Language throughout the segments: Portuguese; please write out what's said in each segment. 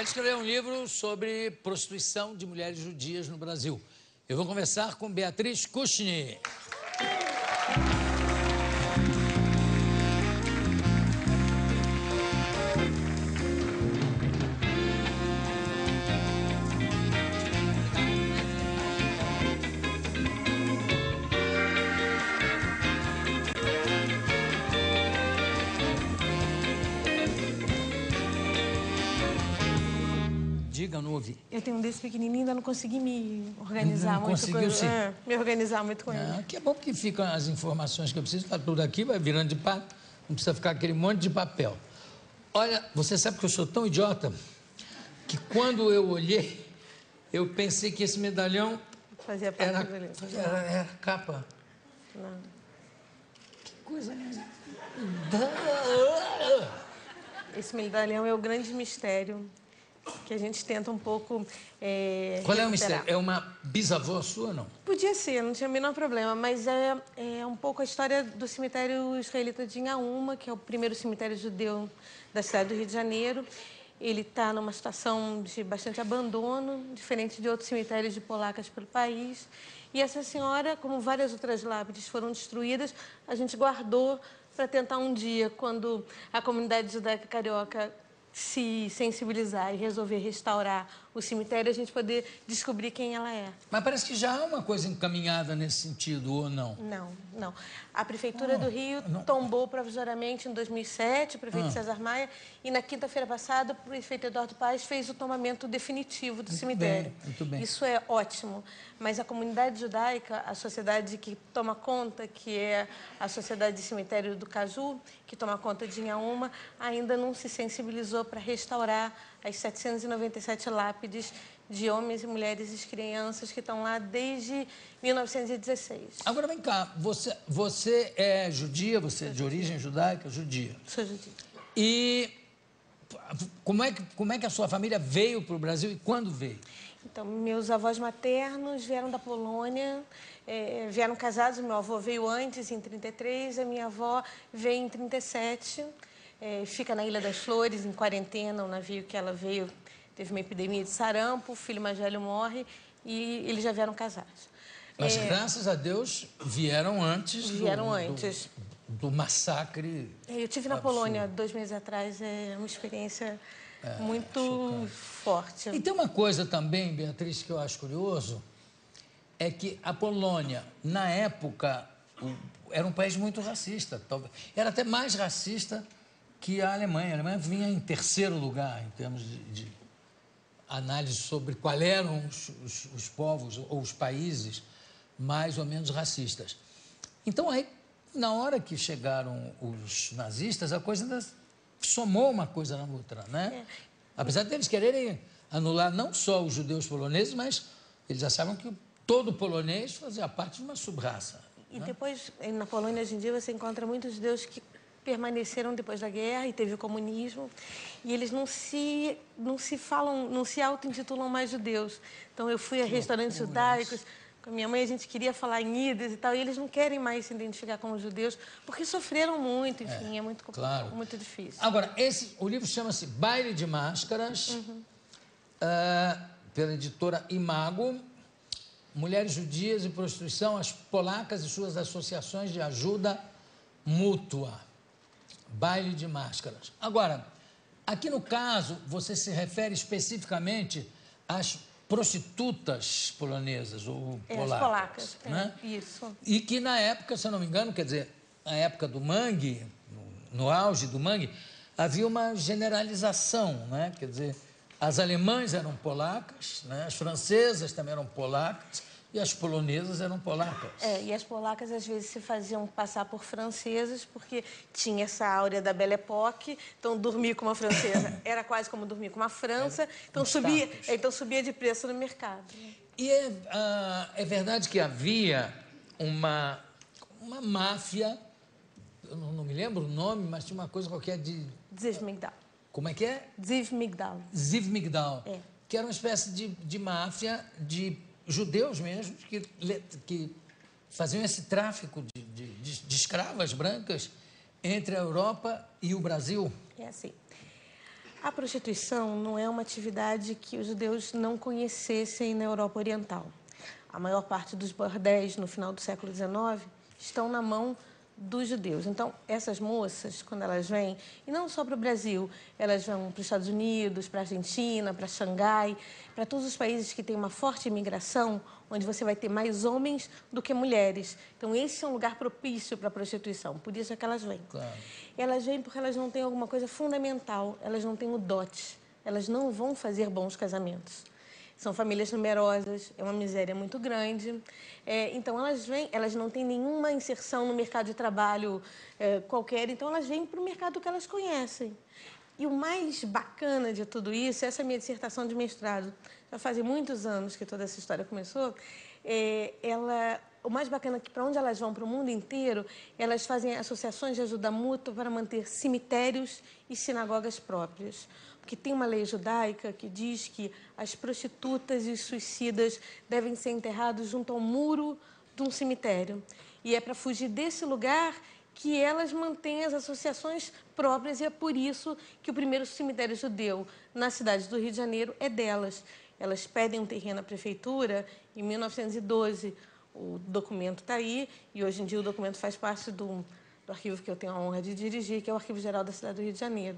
Ela escreveu um livro sobre prostituição de mulheres judias no Brasil. Eu vou conversar com Beatriz Kuchny. Diga, não ouvi. Eu tenho um desse pequenininho, ainda não consegui me organizar Não muito conseguiu, com sim. é, me organizar muito com ele. Ah, que é bom porque ficam as informações que eu preciso, tá tudo aqui, vai virando de pato, não precisa ficar aquele monte de papel. Olha, você sabe que eu sou tão idiota que quando eu olhei, eu pensei que esse medalhão Fazia parte era, do livro. era, era capa. Não. Que coisa mais. Esse medalhão é o grande mistério que a gente tenta um pouco. é, Qual é o mistério? É uma bisavó sua ou não? Podia ser, não tinha o menor problema, mas é, é um pouco a história do cemitério israelita de Inhaúma, que é o primeiro cemitério judeu da cidade do Rio de Janeiro. Ele está numa situação de bastante abandono, diferente de outros cemitérios de polacas pelo país. E essa senhora, como várias outras lápides foram destruídas, a gente guardou para tentar um dia, quando a comunidade judaica carioca se sensibilizar e resolver restaurar o cemitério, a gente poder descobrir quem ela é. Mas parece que já há uma coisa encaminhada nesse sentido, ou não? Não, não. A Prefeitura Ah, do Rio não. tombou provisoriamente em 2007, o prefeito Ah. César Maia, e na quinta-feira passada o prefeito Eduardo Paes fez o tombamento definitivo do cemitério. bem, muito bem. Isso é ótimo, mas a comunidade judaica, a sociedade que toma conta, que é a Sociedade de Cemitério do Caju, que toma conta de Inhaúma, ainda não se sensibilizou para restaurar as 797 lápides de homens e mulheres e crianças que estão lá desde 1916. Agora vem cá, você, você é judia, você é de origem judaica, judia. Sou judia. E como é que, como é que a sua família veio para o Brasil e quando veio? Então, meus avós maternos vieram da Polônia, eh, vieram casados. Meu avô veio antes, em 33, a minha avó veio em 37. Eh, fica na Ilha das Flores, em quarentena, o navio que ela veio teve uma epidemia de sarampo, o filho mais velho morre e eles já vieram casados. Mas Eh, graças a Deus vieram antes do- Vieram do, antes. do, massacre. Eu tive na Absurdo. Polônia dois meses atrás, é uma experiência muito chocante. forte. E tem uma coisa também, Beatriz, que eu acho curioso, é que a Polônia, na época, era um país muito racista. Era até mais racista que a Alemanha. A Alemanha vinha em terceiro lugar em termos de, de análise sobre quais eram os, os- os povos ou os países mais ou menos racistas. Então, aí, na hora que chegaram os nazistas, a coisa ainda somou uma coisa na outra, né? Apesar deles quererem anular não só os judeus poloneses, mas eles achavam que todo polonês fazia parte de uma subraça. E depois, eh, na Polônia, hoje em dia, você encontra muitos judeus que permaneceram depois da guerra e teve o comunismo e eles não se não se falam não se auto-intitulam mais judeus então eu fui a restaurantes judaicos com a minha mãe a gente queria falar em Idas e tal e eles não querem mais se identificar como judeus porque sofreram muito enfim é, muito claro. muito difícil Agora, esse, o livro chama-se Baile de Máscaras, ah, pela editora Imago. Mulheres judias e prostituição, as polacas e suas associações de ajuda mútua. Baile de máscaras. Agora, aqui no caso, você se refere especificamente às prostitutas polonesas ou É, as polacas. polacas, é, né? isso. E que na época, se eu não me engano, quer dizer, na época do mangue, no, no auge do mangue, havia uma generalização, né? Quer dizer, as alemãs eram polacas, né? as francesas também eram polacas e as polonesas eram polacas. É, e as polacas às vezes se faziam passar por francesas porque tinha essa áurea da Belle Époque, então dormir com uma francesa era quase como dormir com uma França, então subia, status. então subia de preço no mercado. E é, ah, é verdade que havia uma, uma máfia, eu não, não me lembro o nome, mas tinha uma coisa qualquer de. Ziv Migdal. Como é que é? Ziv Migdal. Ziv Migdal, É. que era uma espécie de, de máfia de judeus mesmo, que, que faziam esse tráfico de, de- de escravas brancas entre a Europa e o Brasil. É assim. A prostituição não é uma atividade que os judeus não conhecessem na Europa Oriental. A maior parte dos bordéis no final do século XIX estão na mão dos judeus. Então, essas moças, quando elas vêm, e não só para o Brasil, elas vão para os Estados Unidos, para a Argentina, para Xangai, para todos os países que têm uma forte imigração, onde você vai ter mais homens do que mulheres. Então, esse é um lugar propício para a prostituição. Por isso é que elas vêm. Claro. Elas vêm porque elas não têm alguma coisa fundamental, elas não têm o dote, elas não vão fazer bons casamentos. São famílias numerosas, é uma miséria muito grande. É, então, elas vêm, elas não têm nenhuma inserção no mercado de trabalho é, qualquer, então elas vêm para o mercado que elas conhecem. E o mais bacana de tudo isso, essa é a minha dissertação de mestrado, já fazem muitos anos que toda essa história começou, é, ela, o mais bacana é que para onde elas vão, para o mundo inteiro, elas fazem associações de ajuda mútua para manter cemitérios e sinagogas próprias que tem uma lei judaica que diz que as prostitutas e os suicidas devem ser enterrados junto ao muro de um cemitério. E é para fugir desse lugar que elas mantêm as associações próprias e é por isso que o primeiro cemitério judeu na cidade do Rio de Janeiro é delas. Elas pedem um terreno à prefeitura em 1912. O documento está aí e hoje em dia o documento faz parte do, do arquivo que eu tenho a honra de dirigir, que é o Arquivo Geral da cidade do Rio de Janeiro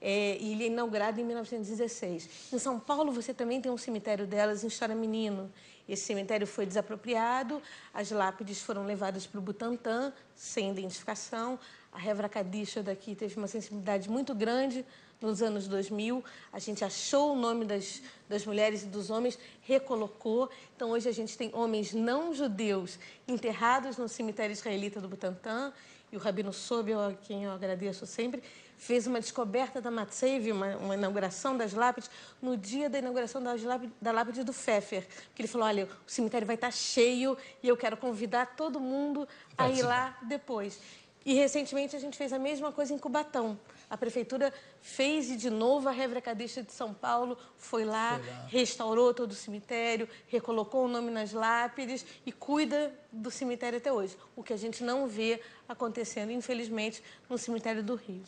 é, e ele é inaugurado em 1916. Em São Paulo, você também tem um cemitério delas em História Menino. Esse cemitério foi desapropriado, as lápides foram levadas para o Butantã, sem identificação. A Revra Cadicha daqui teve uma sensibilidade muito grande nos anos 2000. A gente achou o nome das, das mulheres e dos homens, recolocou. Então, hoje a gente tem homens não judeus enterrados no cemitério israelita do Butantã. E o Rabino Sobel, a quem eu agradeço sempre, fez uma descoberta da Matsev, uma, uma, inauguração das lápides, no dia da inauguração das lápides, da lápide do Pfeffer. Porque ele falou, olha, o cemitério vai estar cheio e eu quero convidar todo mundo a ir lá depois. E recentemente a gente fez a mesma coisa em Cubatão. A prefeitura fez e de novo a Revra Cadista de São Paulo foi lá, foi lá, restaurou todo o cemitério, recolocou o nome nas lápides e cuida do cemitério até hoje. O que a gente não vê acontecendo, infelizmente, no cemitério do Rio.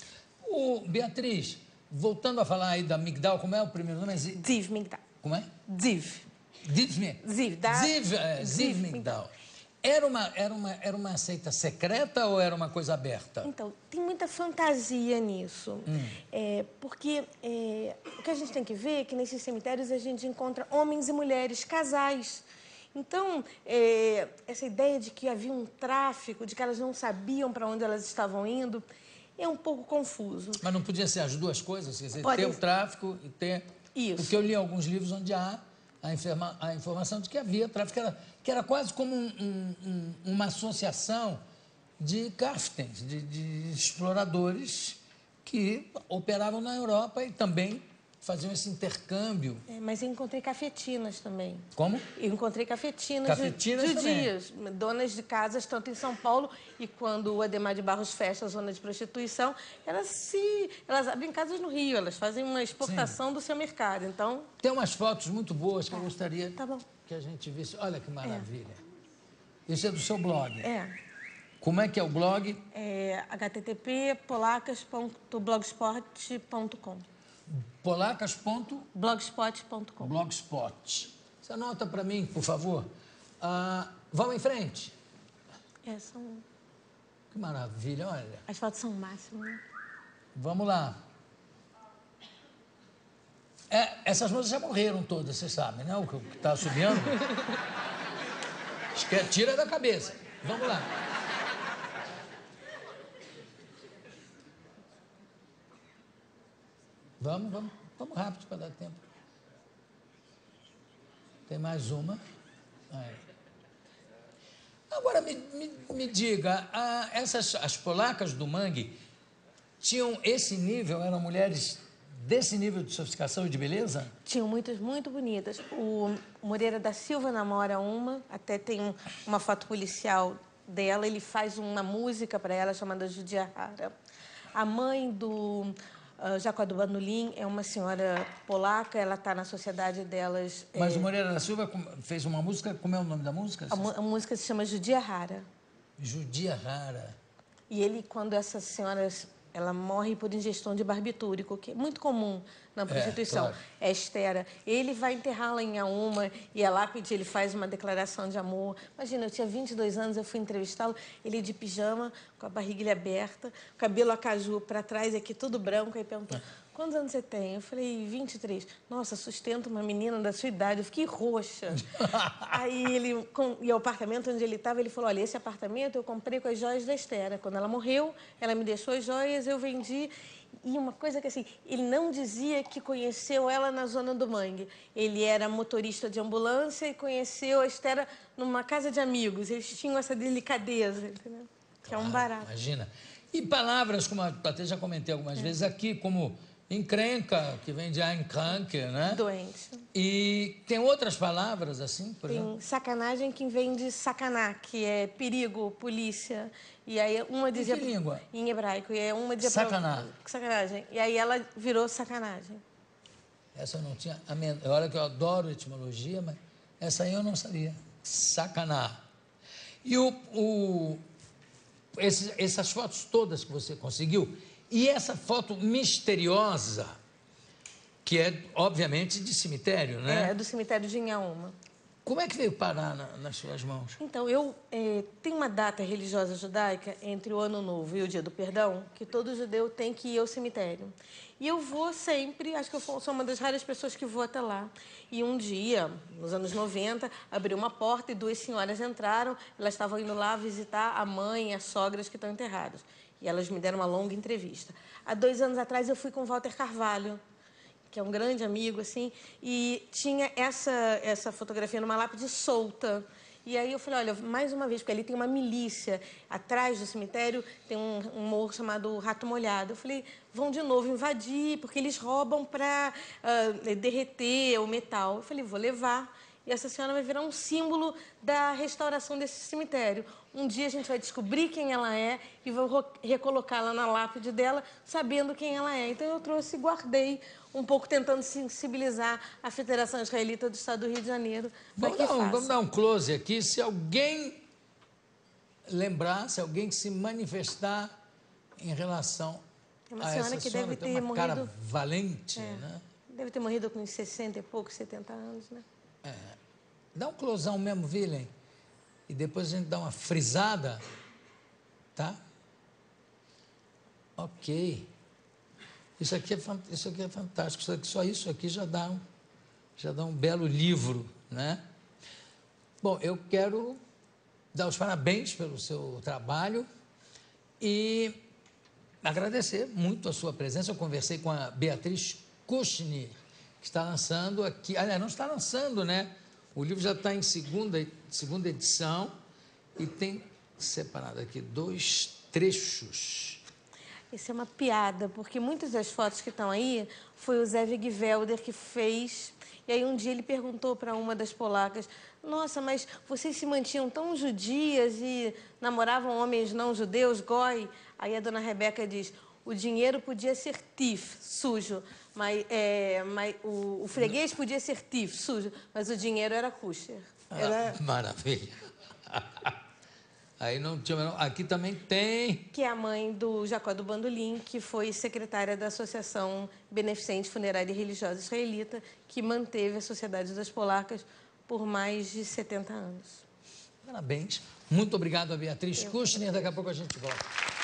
O Beatriz, voltando a falar aí da Migdal, como é o primeiro nome? Ziv Migdal. Como é? Ziv. Ziv. Ziv, da... Ziv, é, Ziv Migdal. Era uma, era, uma, era uma seita secreta ou era uma coisa aberta? Então, tem muita fantasia nisso. Hum. É, porque é, o que a gente tem que ver é que nesses cemitérios a gente encontra homens e mulheres, casais. Então, é, essa ideia de que havia um tráfico, de que elas não sabiam para onde elas estavam indo, é um pouco confuso. Mas não podia ser as duas coisas? Quer dizer, Pode... ter o tráfico e ter... Isso. Porque eu li alguns livros onde há a, informa... a informação de que havia tráfico, que era, que era quase como um, um, uma associação de caftens, de, de exploradores que operavam na Europa e também faziam esse intercâmbio. É, mas eu encontrei cafetinas também. Como? Eu encontrei cafetinas, cafetinas de, judias, donas de casas, tanto em São Paulo, e quando o Ademar de Barros fecha a zona de prostituição, elas se elas abrem casas no Rio, elas fazem uma exportação Sim. do seu mercado. Então. Tem umas fotos muito boas que eu tá. gostaria tá que a gente visse. Olha que maravilha. É. Isso é do seu blog. É. Como é que é o blog? É http polacas.blogspot.com. Blogspot. Você anota para mim, por favor. Ah, vamos em frente. É, são... Que maravilha, olha. As fotos são máximas. Né? Vamos lá. É, essas moças já morreram todas, vocês sabem, né? O que está subindo. Tira da cabeça. Vamos lá. Vamos, vamos, vamos rápido para dar tempo. Tem mais uma. Aí. Agora me, me, me diga, a, essas as polacas do mangue tinham esse nível, eram mulheres desse nível de sofisticação e de beleza? Tinham muitas muito bonitas. O Moreira da Silva namora uma, até tem um, uma foto policial dela, ele faz uma música para ela chamada Judia Rara. A mãe do Uh, Jacó do Bandolim é uma senhora polaca, ela está na sociedade delas. Mas é... o Moreira da Silva fez uma música, como é o nome da música? A, a música se chama Judia Rara. Judia Rara. E ele, quando essas senhoras ela morre por ingestão de barbitúrico, que é muito comum na prostituição. É, claro. é estera. Ele vai enterrá-la em Auma e a lápide ele faz uma declaração de amor. Imagina, eu tinha 22 anos, eu fui entrevistá-lo, ele de pijama, com a barriga aberta, cabelo acaju para trás, aqui tudo branco, aí perguntou, quantos anos você tem? Eu falei, 23. Nossa, sustento uma menina da sua idade, eu fiquei roxa. aí ele, com, e o apartamento onde ele estava, ele falou, olha, esse apartamento eu comprei com as joias da Estera. Quando ela morreu, ela me deixou as joias, eu vendi e uma coisa que assim, ele não dizia que conheceu ela na zona do Mangue. Ele era motorista de ambulância e conheceu a Estera numa casa de amigos. Eles tinham essa delicadeza, entendeu? Que claro, é um barato. Imagina. E palavras, como até já comentei algumas é. vezes aqui, como encrenca, que vem de encranque, né? Doente. E tem outras palavras assim, por tem exemplo? sacanagem que vem de sacaná, que é perigo, polícia. E aí uma dizia... Em que língua? Em hebraico. E aí uma dizia... Sacanagem. Pra... Sacanagem. E aí ela virou sacanagem. Essa eu não tinha... Olha que eu adoro etimologia, mas essa aí eu não sabia. Sacaná. E o, o, esses, essas fotos todas que você conseguiu, e essa foto misteriosa, que é, obviamente, de cemitério, né? É, do cemitério de Inhaúma. Como é que veio parar na, nas suas mãos? Então, eu é, tenho uma data religiosa judaica entre o Ano Novo e o Dia do Perdão, que todo judeu tem que ir ao cemitério. E eu vou sempre, acho que eu sou uma das raras pessoas que vou até lá. E um dia, nos anos 90, abriu uma porta e duas senhoras entraram. Elas estavam indo lá visitar a mãe e as sogras que estão enterradas. E elas me deram uma longa entrevista. Há dois anos atrás, eu fui com Walter Carvalho, que é um grande amigo, assim, e tinha essa, essa fotografia numa lápide solta. E aí eu falei, olha, mais uma vez, porque ali tem uma milícia, atrás do cemitério tem um, um morro chamado Rato Molhado. Eu falei, vão de novo invadir, porque eles roubam para uh, ah, derreter o metal. Eu falei, vou levar. E essa senhora vai virar um símbolo da restauração desse cemitério. Um dia a gente vai descobrir quem ela é e vou recolocá-la na lápide dela, sabendo quem ela é. Então eu trouxe e guardei um pouco tentando sensibilizar a Federação Israelita do Estado do Rio de Janeiro. Vamos dar, um, vamos dar um close aqui. Se alguém lembrar, se alguém se manifestar em relação é uma a senhora essa que deve ter uma morrido... cara valente, é, né? Deve ter morrido com uns 60 e poucos, 70 anos, né? É. Dá um closão mesmo, Willem. E depois a gente dá uma frisada, tá? Ok. Isso aqui é, isso aqui é fantástico. Aqui, só isso aqui já dá, um, já dá um belo livro, né? Bom, eu quero dar os parabéns pelo seu trabalho e agradecer muito a sua presença. Eu conversei com a Beatriz Kuchner, que está lançando aqui. Aliás, não está lançando, né? O livro já está em segunda, segunda edição e tem separado aqui dois trechos. Isso é uma piada, porque muitas das fotos que estão aí foi o Zé Wegwelder que fez. E aí um dia ele perguntou para uma das polacas: Nossa, mas vocês se mantinham tão judias e namoravam homens não judeus, goi? Aí a dona Rebeca diz: O dinheiro podia ser tif, sujo, mas, é, mas o, o, freguês podia ser tif, sujo, mas o dinheiro era kosher. Ah, era... Ah, maravilha. Aí não tinha. Aqui também tem. Que é a mãe do Jacó do Bandolim, que foi secretária da Associação Beneficente Funerária e Religiosa Israelita, que manteve a Sociedade das Polarcas por mais de 70 anos. Parabéns. Muito obrigado a Beatriz Kushner. Daqui a pouco a gente volta.